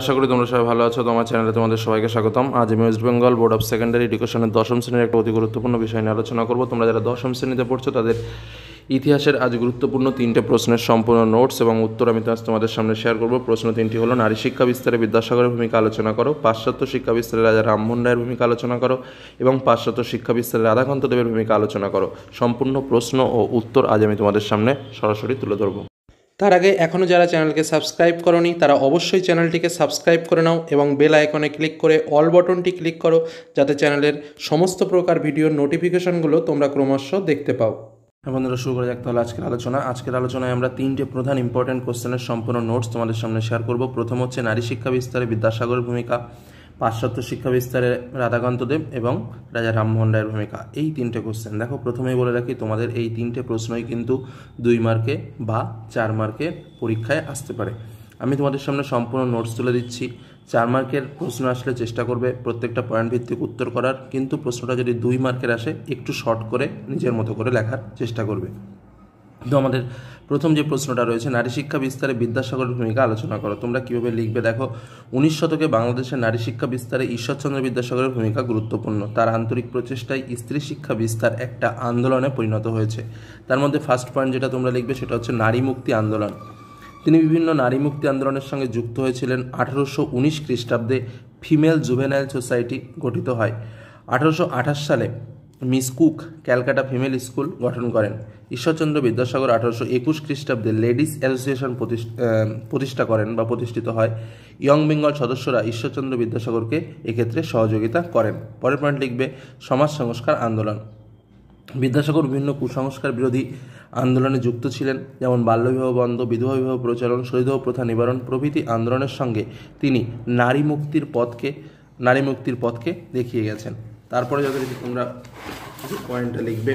আশা করি তোমরা সবাই ভালো আছো। তোমার চ্যানেলে তোমাদের সবাইকে স্বাগতম। আজ আমি West Bengal Board of Secondary এডুকেশনের দশম শ্রেণির একটা অতি গুরুত্বপূর্ণ বিষয় নিয়ে আলোচনা করব। তোমরা যারা দশম শ্রেণীতে পড়ছো, তাদের ইতিহাসের আজ গুরুত্বপূর্ণ তিনটে প্রশ্নের সম্পূর্ণ নোটস এবং উত্তর আমি আজ তোমাদের সামনে শেয়ার করব। প্রশ্ন তিনটি হলো, নারী শিক্ষা বিস্তারে বিদ্যাসাগরের ভূমিকা আলোচনা করো, পাশ্চাত্য শিক্ষা বিস্তারে রাজা রামমোহন রায়ের ভূমিকা আলোচনা করো এবং পাশ্চাত্য শিক্ষা বিস্তারে রাধাকান্ত দেবের ভূমিকা আলোচনা করো। সম্পূর্ণ প্রশ্ন ও উত্তর আজ আমি তোমাদের সামনে সরাসরি তুলে ধরবো। তার আগে এখনও যারা চ্যানেলকে সাবস্ক্রাইব করনি, তারা অবশ্যই চ্যানেলটিকে সাবস্ক্রাইব করে নাও এবং বেল আইকনে ক্লিক করে অল বটনটি ক্লিক করো যাতে চ্যানেলের সমস্ত প্রকার ভিডিওর নোটিফিকেশনগুলো তোমরা ক্রমশ দেখতে পাও। হ্যাঁ বন্ধুরা, শুরু করা যাক তাহলে আজকের আলোচনা। আজকের আলোচনায় আমরা তিনটে প্রধান ইম্পর্টেন্ট কোশ্চেনের সম্পূর্ণ নোটস তোমাদের সামনে শেয়ার করব। প্রথম হচ্ছে নারী শিক্ষা বিস্তারে বিদ্যাসাগরের ভূমিকা। পাশ্চাত্য শিক্ষা বিস্তারে রাধাকান্ত দেব এবং রাজা রামমোহন রায়ের ভূমিকা। এই তিনটে কোশ্চেন দেখো, প্রথমেই বলে রাখি, তোমাদের এই তিনটে প্রশ্নই কিন্তু দুই মার্কে বা চার মার্কে পরীক্ষায় আসতে পারে। আমি তোমাদের সামনে সম্পূর্ণ নোটস তুলে দিচ্ছি। চার মার্কের প্রশ্ন আসলে চেষ্টা করবে প্রত্যেকটা পয়েন্ট ভিত্তিক উত্তর করার, কিন্তু প্রশ্নটা যদি দুই মার্কের আসে, একটু শর্ট করে নিজের মতো করে লেখার চেষ্টা করবে। তো আমাদের প্রথম যে প্রশ্নটা রয়েছে, নারী শিক্ষা বিস্তারে বিদ্যাসাগরের ভূমিকা আলোচনা করো। তোমরা কীভাবে লিখবে? দেখো, উনিশ শতকে বাংলাদেশের নারী শিক্ষা বিস্তারে ঈশ্বরচন্দ্র বিদ্যাসাগরের ভূমিকা গুরুত্বপূর্ণ। তার আন্তরিক প্রচেষ্টায় স্ত্রী শিক্ষা বিস্তার একটা আন্দোলনে পরিণত হয়েছে। তার মধ্যে ফার্স্ট পয়েন্ট যেটা তোমরা লিখবে, সেটা হচ্ছে নারী মুক্তি আন্দোলন। তিনি বিভিন্ন নারী মুক্তি আন্দোলনের সঙ্গে যুক্ত হয়েছিলেন। আঠারোশো উনিশ খ্রিস্টাব্দে ফিমেল জুভেনাইল সোসাইটি গঠিত হয়। আঠারোশো আঠাশ সালে Miss Cook Calcutta female school গঠন করেন। ঈশ্বরচন্দ্র বিদ্যাসাগর আঠারোশো একুশ খ্রিস্টাব্দে লেডিস অ্যাসোসিয়েশন প্রতিষ্ঠা করেন বা প্রতিষ্ঠিত হয়। ইয়ং বেঙ্গল সদস্যরা ঈশ্বরচন্দ্র বিদ্যাসাগরকে এক্ষেত্রে সহযোগিতা করেন। পরের পয়েন্ট লিখবে, সমাজ সংস্কার আন্দোলন। বিদ্যাসাগর বিভিন্ন কুসংস্কার বিরোধী আন্দোলনে যুক্ত ছিলেন, যেমন বাল্যবিবাহ বন্ধ, বিধবা বিবাহ প্রচলন শৈধব প্রথা নিবারণ প্রভৃতি আন্দোলনের সঙ্গে তিনি নারী মুক্তির পথকে নারী মুক্তির পথকে দেখিয়ে গেছেন। তারপরে যথারীতি তোমরা পয়েন্টটা লিখবে,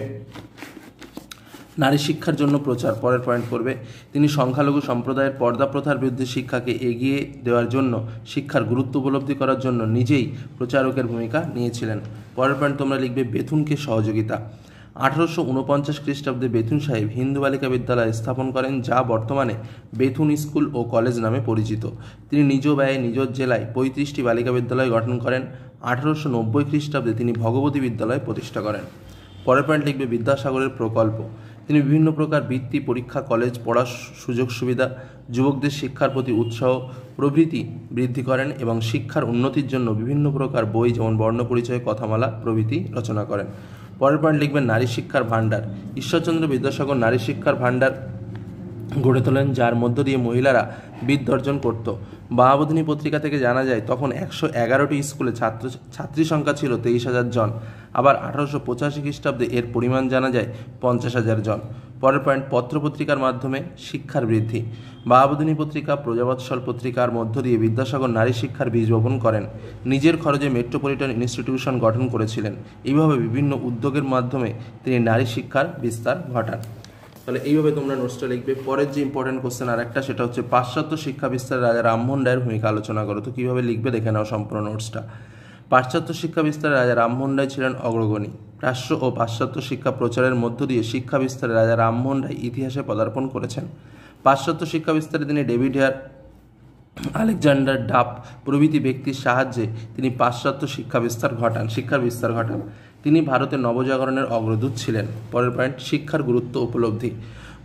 নারী শিক্ষার জন্য প্রচার, পরের পয়েন্ট করবে তিনি সংখ্যালঘু সম্প্রদায়ের পর্দা প্রথার বিরুদ্ধে শিক্ষাকে এগিয়ে দেওয়ার জন্য, শিক্ষার গুরুত্ব উপলব্ধি করার জন্য নিজেই প্রচারকের ভূমিকা নিয়েছিলেন। পরের পয়েন্ট তোমরা লিখবে, বেথুনকে সহযোগিতা। আঠারোশো উনপঞ্চাশ খ্রিস্টাব্দে বেথুন সাহেব হিন্দু বালিকা বিদ্যালয় স্থাপন করেন, যা বর্তমানে বেথুন স্কুল ও কলেজ নামে পরিচিত। তিনি নিজ ব্যয়ে নিজ জেলায় পঁয়ত্রিশটি বালিকা বিদ্যালয় গঠন করেন। আঠারোশো নব্বই খ্রিস্টাব্দে তিনি ভগবতী বিদ্যালয় প্রতিষ্ঠা করেন। পরের পয়েন্ট লিখবে বিদ্যাসাগরের প্রকল্প। তিনি বিভিন্ন প্রকার বৃত্তি, পরীক্ষা, কলেজ পড়ার সুযোগ সুবিধা, যুবকদের শিক্ষার প্রতি উৎসাহ, প্রভৃতি বৃদ্ধি করেন এবং শিক্ষার উন্নতির জন্য বিভিন্ন প্রকার বই যেমন বর্ণপরিচয়, কথামালা, প্রভৃতি রচনা করেন। পরের পয়েন্ট লিখবেন, নারী শিক্ষার ভাণ্ডার। ঈশ্বরচন্দ্র বিদ্যাসাগর নারী শিক্ষার ভাণ্ডার গড়ে তোলেন, যার মধ্য দিয়ে মহিলারা বিদ্যর্জন করত। বাহাবদিনী পত্রিকা থেকে জানা যায়, তখন একশো এগারোটি স্কুলে ছাত্র, ছাত্রী সংখ্যা ছিল তেইশ হাজার জন। আবার আঠারোশো পঁচাশি খ্রিস্টাব্দে এর পরিমাণ জানা যায় পঞ্চাশ হাজার জন। পরের পয়েন্ট পত্রপত্রিকার মাধ্যমে শিক্ষার বৃদ্ধি। বাহাবদিনী পত্রিকা, প্রজাবৎসল পত্রিকার মধ্য দিয়ে বিদ্যাসাগর নারী শিক্ষার বীজ বপন করেন। নিজের খরচে মেট্রোপলিটন ইনস্টিটিউশন গঠন করেছিলেন। এইভাবে বিভিন্ন উদ্যোগের মাধ্যমে তিনি নারী শিক্ষার বিস্তার ঘটান। তাহলে এইভাবে তোমরা নোটসটা লিখবে। পরের যে ইম্পর্টেন্ট কোশ্চেন আর একটা সেটা হচ্ছে পাশ্চাত্য শিক্ষা বিস্তারে রাজা রামমোহন রায়ের ভূমিকা আলোচনা করো। তো কীভাবে লিখবে? দেখে নাও সম্পূর্ণ নোটসটা পাশ্চাত্য শিক্ষা বিস্তারে রাজা রামমোহন রায় ছিলেন অগ্রগণী। রাষ্ট্র ও পাশ্চাত্য শিক্ষা প্রচারের মধ্য দিয়ে শিক্ষা বিস্তারে রাজা রামমোহন রায় ইতিহাসে পদার্পণ করেছেন। পাশ্চাত্য শিক্ষা বিস্তারে তিনি ডেভিড হেয়ার আলেকজান্ডার ডাপ প্রভৃতি ব্যক্তির সাহায্যে তিনি পাশ্চাত্য শিক্ষা বিস্তার ঘটান, শিক্ষার বিস্তার ঘটান। তিনি ভারতের নবজাগরণের অগ্রদূত ছিলেন। পরের পয়েন্ট শিক্ষার গুরুত্ব উপলব্ধি।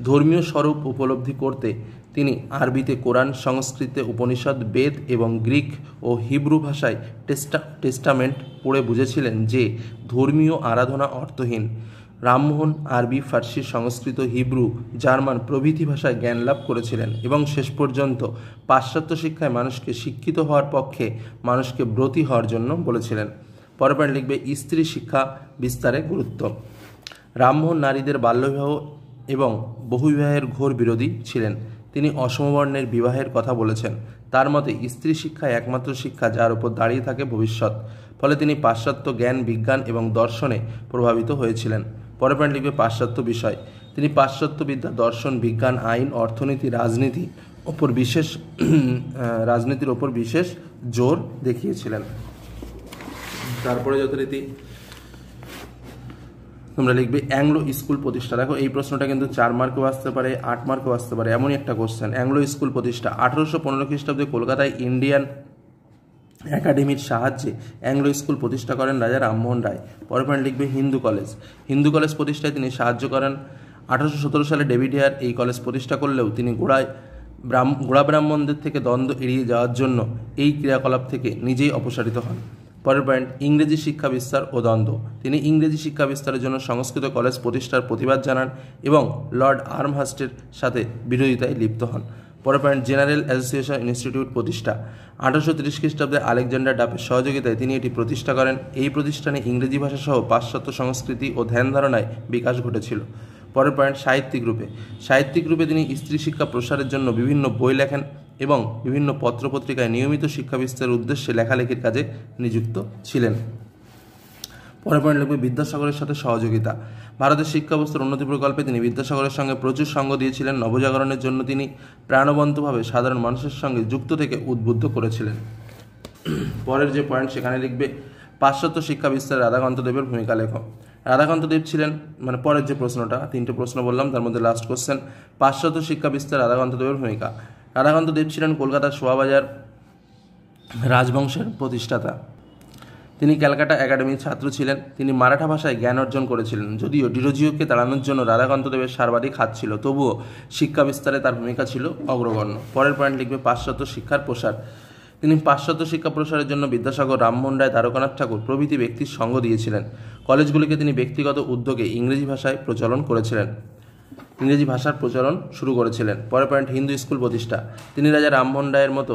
ধর্মীয় স্বরূপ উপলব্ধি করতে তিনি আরবিতে কোরআন, সংস্কৃতে উপনিষদ, বেদ এবং গ্রিক ও হিব্রু ভাষায় টেস্টা, টেস্টামেন্ট পড়ে বুঝেছিলেন যে ধর্মীয় আরাধনা অর্থহীন। রামমোহন আরবি, ফার্সি, সংস্কৃত, হিব্রু, জার্মান প্রভৃতি ভাষায় জ্ঞান লাভ করেছিলেন এবং শেষ পর্যন্ত পাশ্চাত্য শিক্ষায় মানুষকে শিক্ষিত হওয়ার পক্ষে মানুষকে ব্রতী হওয়ার জন্য বলেছিলেন। পরের লিখবে, স্ত্রী শিক্ষা বিস্তারে গুরুত্ব। রামমোহন নারীদের বাল্যবিবাহ এবং বহুবিবাহের ঘোর বিরোধী ছিলেন। তিনি অসমবর্ণের বিবাহের কথা বলেছেন। তার মতে, স্ত্রী শিক্ষায় একমাত্র শিক্ষা যার উপর দাঁড়িয়ে থাকে ভবিষ্যৎ। ফলে তিনি পাশ্চাত্য জ্ঞান, বিজ্ঞান এবং দর্শনে প্রভাবিত হয়েছিলেন। পরে পয়েন্ট লিখবে পাশ্চাত্য বিষয়। তিনি পাশ্চাত্য বিদ্যা, দর্শন, বিজ্ঞান, আইন, অর্থনীতি, রাজনীতি ওপর বিশেষ রাজনীতির ওপর বিশেষ জোর দেখিয়েছিলেন। তারপরে যথারীতি তোমরা লিখবে অ্যাংলো স্কুল প্রতিষ্ঠা। দেখো, এই প্রশ্নটা কিন্তু চার মার্কেও আসতে পারে, আট মার্কেও আসতে পারে, এমনই একটা কোশ্চেন অ্যাংলো স্কুল প্রতিষ্ঠা, আঠারোশো পনেরো খ্রিস্টাব্দে কলকাতায় ইন্ডিয়ান একাডেমির সাহায্যে অ্যাংলো স্কুল প্রতিষ্ঠা করেন রাজা রামমোহন রায়। পরের পয়েন্ট লিখবে হিন্দু কলেজ। হিন্দু কলেজ প্রতিষ্ঠায় তিনি সাহায্য করেন। আঠারোশো সতেরো সালে ডেভিড হেয়ার এই কলেজ প্রতিষ্ঠা করলেও তিনি গোড়ায় ব্রাহ্ম, গোড়া ব্রাহ্মণদের থেকে দ্বন্দ্ব এড়িয়ে যাওয়ার জন্য এই ক্রিয়াকলাপ থেকে নিজেই অপসারিত হন। পরের পয়েন্ট ইংরেজি শিক্ষা বিস্তার ও দ্বন্দ্ব। তিনি ইংরেজি শিক্ষা বিস্তারের জন্য সংস্কৃত কলেজ প্রতিষ্ঠার প্রতিবাদ জানান এবং লর্ড আর্মহাস্টের সাথে বিরোধিতায় লিপ্ত হন। পরের পয়েন্ট জেনারেল অ্যাসোসিয়েশন ইনস্টিটিউট প্রতিষ্ঠা। আঠারোশো তিরিশ খ্রিস্টাব্দে আলেকজান্ডার ডাপের সহযোগিতায় তিনি এটি প্রতিষ্ঠা করেন। এই প্রতিষ্ঠানে ইংরেজি ভাষা সহ পাশ্চাত্য সংস্কৃতি ও ধ্যান ধারণায় বিকাশ ঘটেছিল। পরের পয়েন্ট সাহিত্যিক রূপে। সাহিত্যিক রূপে তিনি স্ত্রী শিক্ষা প্রসারের জন্য বিভিন্ন বই লেখেন। এবং বিভিন্ন পত্রপত্রিকায় নিয়মিত শিক্ষা বিস্তারের উদ্দেশ্যে লেখালেখির কাজে নিযুক্ত ছিলেন। পরে পয়েন্ট লিখবে বিদ্যাসাগরের সাথে সহযোগিতা। ভারতের শিক্ষা ব্যবস্থার উন্নতি প্রকল্পে তিনি বিদ্যাসাগরের সঙ্গে প্রচুর সঙ্গ দিয়েছিলেন। নবজাগরণের জন্য তিনি প্রাণবন্তভাবে সাধারণ মানুষের সঙ্গে যুক্ত থেকে উদ্বুদ্ধ করেছিলেন। পরের যে পয়েন্ট সেখানে লিখবে পাশ্চাত্য শিক্ষা বিস্তারে রাধাকান্ত দেবের ভূমিকা লেখ। রাধাকান্ত দেব ছিলেন মানে পরের যে প্রশ্নটা, তিনটে প্রশ্ন বললাম, তার মধ্যে লাস্ট কোশ্চেন পাশ্চাত্য শিক্ষা বিস্তার রাধাকান্ত দেবের ভূমিকা। রাধাকান্ত দেব ছিলেন কলকাতার শোয়াবাজার রাজবংশের প্রতিষ্ঠাতা। তিনি ক্যালকাটা একাডেমির ছাত্র ছিলেন। তিনি মারাঠা ভাষায় জ্ঞান অর্জন করেছিলেন। যদিও ডিরোজিওকে তাড়ানোর জন্য রাধাকান্ত দেবের সর্বাধিক হাত ছিল, তবুও শিক্ষা বিস্তারে তার ভূমিকা ছিল অগ্রগণ্য। পরের পয়েন্ট লিখবে পাশ্চাত্য শিক্ষার প্রসার। তিনি পাশ্চাত্য শিক্ষা প্রসারের জন্য বিদ্যাসাগর রামমোহন রায় দ্বারকানাথ ঠাকুর প্রভৃতি ব্যক্তির সঙ্গ দিয়েছিলেন। কলেজগুলিকে তিনি ব্যক্তিগত উদ্যোগে ইংরেজি ভাষায় প্রচলন করেছিলেন। ইংরেজি ভাষার প্রচলন শুরু করেছিলেন। পরের পয়েন্ট, হিন্দু স্কুল প্রতিষ্ঠা। তিনি রাজা রামমোহন রায়ের মতো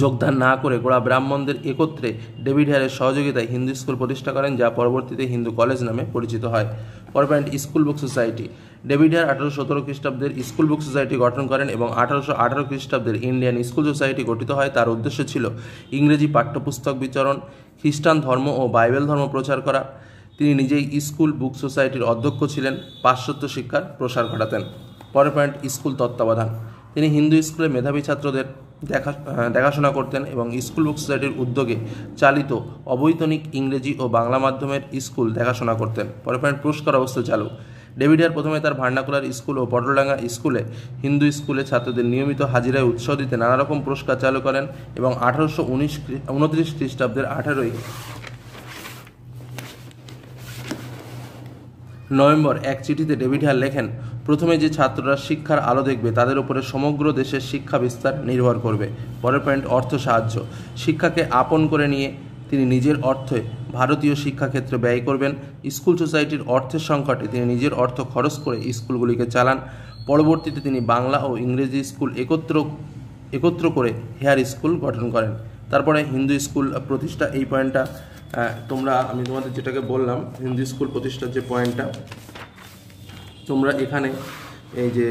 যোগদান না করে গোড়া ব্রাহ্মণদের একত্রে ডেভিড হেয়ারের সহযোগিতায় হিন্দু স্কুল প্রতিষ্ঠা করেন, যা পরবর্তীতে হিন্দু কলেজ নামে পরিচিত হয়। পরের point, School Book Society. David Hare আঠারোশো সতেরো খ্রিস্টাব্দের স্কুল বুক সোসাইটি গঠন করেন এবং আঠারোশো আঠারো খ্রিস্টাব্দের ইন্ডিয়ান স্কুল সোসাইটি গঠিত হয়। তার উদ্দেশ্য ছিল ইংরেজি পাঠ্যপুস্তক বিতরণ খ্রিস্টান ধর্ম ও বাইবেল ধর্ম প্রচার করা। তিনি নিজেই স্কুল বুক সোসাইটির অধ্যক্ষ ছিলেন, পাশ্চাত্য শিক্ষার প্রসার ঘটাতেন। পরের পয়েন্ট, স্কুল তত্ত্বাবধান। তিনি হিন্দু স্কুলে মেধাবী ছাত্রদের দেখা দেখাশোনা করতেন এবং স্কুল বুক সোসাইটির উদ্যোগে চালিত অবৈতনিক ইংরেজি ও বাংলা মাধ্যমের স্কুল দেখাশোনা করতেন। পরে পয়েন্ট, পুরস্কার অবস্থা চালু ডেভিডিয়ার প্রথমে তার ভান্ডাকুলার স্কুল ও পটলডাঙ্গা স্কুলে হিন্দু স্কুলে ছাত্রদের নিয়মিত হাজিরায় উৎসাহ দিতে নানা রকম পুরস্কার চালু করেন এবং আঠারোশো উনিশ উনত্রিশ খ্রিস্টাব্দের আঠারোই নভেম্বর এক চিঠিতে ডেভিড হার লেখেন, প্রথমে যে ছাত্ররা শিক্ষার আলো দেখবে, তাদের উপরে সমগ্র দেশের শিক্ষা বিস্তার নির্ভর করবে। পরের পয়েন্ট, অর্থ সাহায্য। শিক্ষাকে আপন করে নিয়ে তিনি নিজের অর্থে ভারতীয় শিক্ষাক্ষেত্রে ব্যয় করবেন। স্কুল সোসাইটির অর্থের সংকটে তিনি নিজের অর্থ খরচ করে স্কুলগুলিকে চালান। পরবর্তীতে তিনি বাংলা ও ইংরেজি স্কুল একত্র একত্র করে হেয়ার স্কুল গঠন করেন। তারপরে হিন্দু স্কুল প্রতিষ্ঠা, এই পয়েন্টটা তোমরা, আমি তোমাদের যেটাকে বললাম, হিন্দি স্কুল প্রতিষ্ঠার যে পয়েন্টটা, তোমরা এখানে এই যে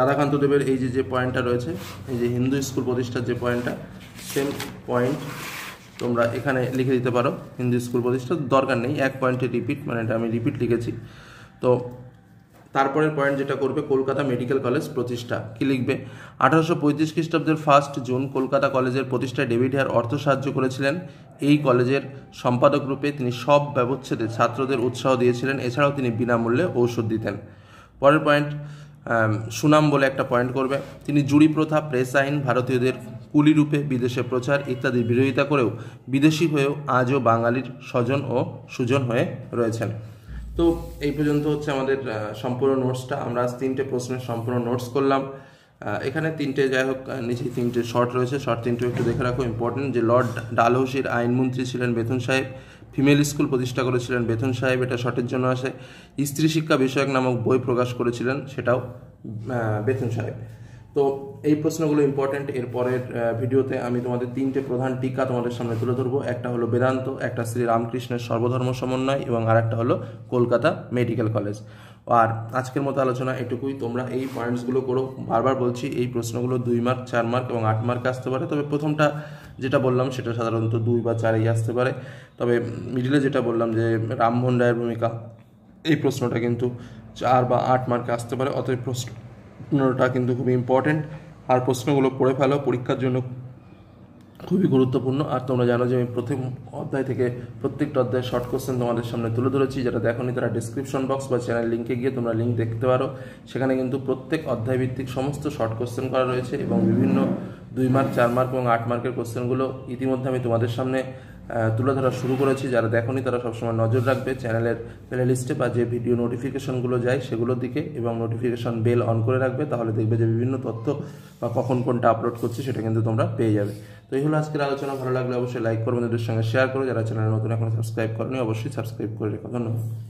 রাধাকান্ত দেবের এই যে যে পয়েন্টটা রয়েছে, এই যে হিন্দু স্কুল প্রতিষ্ঠার যে পয়েন্টটা সেম পয়েন্ট তোমরা এখানে লিখে দিতে পারো, হিন্দু স্কুল প্রতিষ্ঠা দরকার নেই, এক পয়েন্টে রিপিট মানে এটা আমি রিপিট লিখেছি। তো তারপরের পয়েন্ট যেটা করবে, কলকাতা মেডিকেল কলেজ প্রতিষ্ঠা। কি লিখবে? আঠারোশো পঁয়ত্রিশ খ্রিস্টাব্দের ফার্স্ট জুন কলকাতা কলেজের প্রতিষ্ঠায় ডেভিড হেয়ার অর্থ সাহায্য করেছিলেন। এই কলেজের সম্পাদক রূপে তিনি সব ব্যবচ্ছেদে ছাত্রদের উৎসাহ দিয়েছিলেন। এছাড়াও তিনি বিনামূল্যে ঔষধ দিতেন। পরের পয়েন্ট সুনাম বলে একটা পয়েন্ট করবে। তিনি জুড়ি প্রথা প্রেস আইন, ভারতীয়দের কুলিরূপে বিদেশে প্রচার ইত্যাদির বিরোধিতা করেও বিদেশি হয়েও আজও বাঙালির স্বজন ও সুজন হয়ে রয়েছেন। তো এই পর্যন্ত হচ্ছে আমাদের সম্পূর্ণ নোটসটা আমরা আজ তিনটে প্রশ্নের সম্পূর্ণ নোটস করলাম। এখানে তিনটে, যাই হোক নিচে তিনটে শর্ট রয়েছে। শর্ট তিনটে একটু দেখে রাখো ইম্পর্টেন্ট যে লর্ড ডালহৌসির আইনমন্ত্রী ছিলেন বেতন সাহেব ফিমেল স্কুল প্রতিষ্ঠা করেছিলেন বেতন সাহেব, এটা শর্টের জন্য আসে। স্ত্রী শিক্ষা বিষয়ক নামক বই প্রকাশ করেছিলেন, সেটাও বেতন সাহেব। তো এই প্রশ্নগুলো ইম্পর্টেন্ট এর পরের ভিডিওতে আমি তোমাদের তিনটে প্রধান টিকা তোমাদের সামনে তুলে ধরবো। একটা হলো বেদান্ত, একটা শ্রী রামকৃষ্ণের সর্বধর্ম সমন্বয় এবং আরেকটা হলো কলকাতা মেডিকেল কলেজ। আর আজকের মতো আলোচনা এটুকুই। তোমরা এই পয়েন্টসগুলো করো। বারবার বলছি, এই প্রশ্নগুলো দুই মার্ক চার মার্ক এবং আট মার্ক আসতে পারে। তবে প্রথমটা যেটা বললাম, সেটা সাধারণত দুই বা চারেই আসতে পারে। তবে মিডিলে যেটা বললাম যে রামমোহন রায়ের ভূমিকা, এই প্রশ্নটা কিন্তু চার বা আট মার্কে আসতে পারে। অতএব প্রশ্নটা কিন্তু খুবই ইম্পর্টেন্ট আর প্রশ্নগুলো পড়ে ফেলো, পরীক্ষার জন্য খুবই গুরুত্বপূর্ণ। আর তোমরা জানো যে আমি প্রথম অধ্যায় থেকে প্রত্যেকটা অধ্যায় শর্ট কোশ্চেন তোমাদের সামনে তুলে ধরেছি যেটা দেখোনি তারা ডিসক্রিপশন বক্স বা চ্যানেল লিঙ্কে গিয়ে তোমরা লিঙ্ক দেখতে পারো। সেখানে কিন্তু প্রত্যেক অধ্যায় ভিত্তিক সমস্ত শর্ট কোশ্চেন করা রয়েছে এবং বিভিন্ন দুই মার্ক চার মার্ক এবং আট মার্কের কোশ্চেনগুলো ইতিমধ্যে আমি তোমাদের সামনে তুলে ধরা শুরু করেছি। যারা দেখনি, তারা সবসময় নজর রাখবে চ্যানেলের প্লে লিস্টে বা যে ভিডিও নোটিফিকেশনগুলো যায় সেগুলোর দিকে এবং নোটিফিকেশন বেল অন করে রাখবে, তাহলে দেখবে যে বিভিন্ন তথ্য বা কখন কোনটা আপলোড করছে সেটা কিন্তু তোমরা পেয়ে যাবে। তো এই হলো আজকের আলোচনা। ভালো লাগলে অবশ্যই লাইক করো, বন্ধুদের সঙ্গে শেয়ার করো। যারা চ্যানেলের নতুন এখন সাবস্ক্রাইব করেনি, অবশ্যই সাবস্ক্রাইব করে রেখো। ধন্যবাদ।